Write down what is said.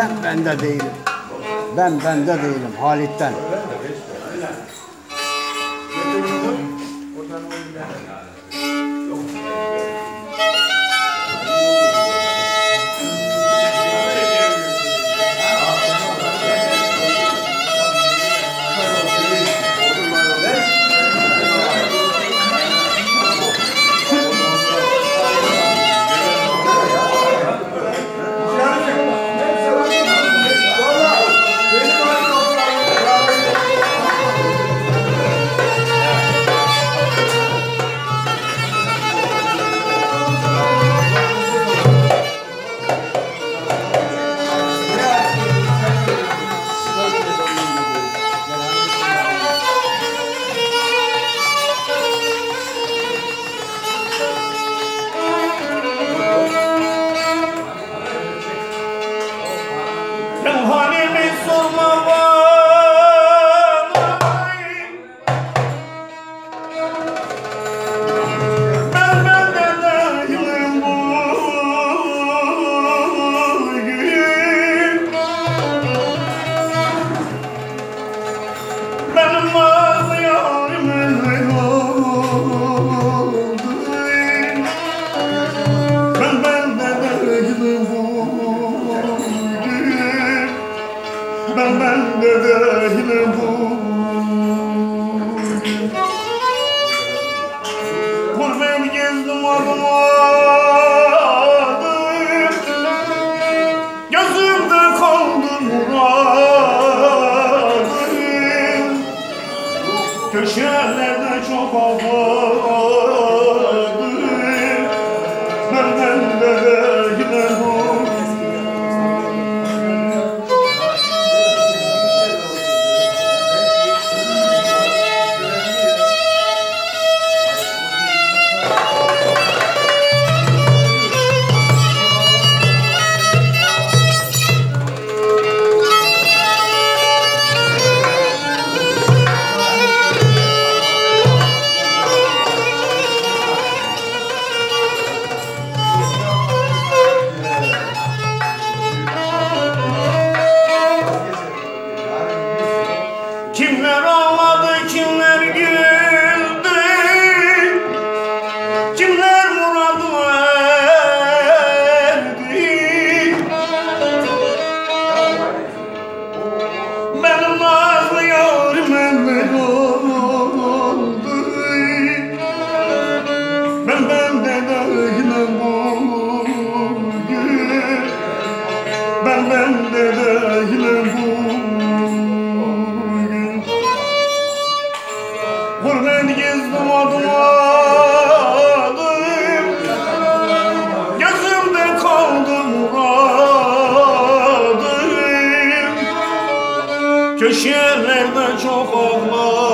Ben bende değilim. Ben bende değilim Halit'ten. Oradan o şehirlerde çok oldu. Köşelerde çok ağlar